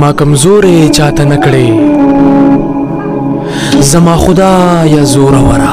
ما کمزورې چاته نکړې زما خدا یا زور ورا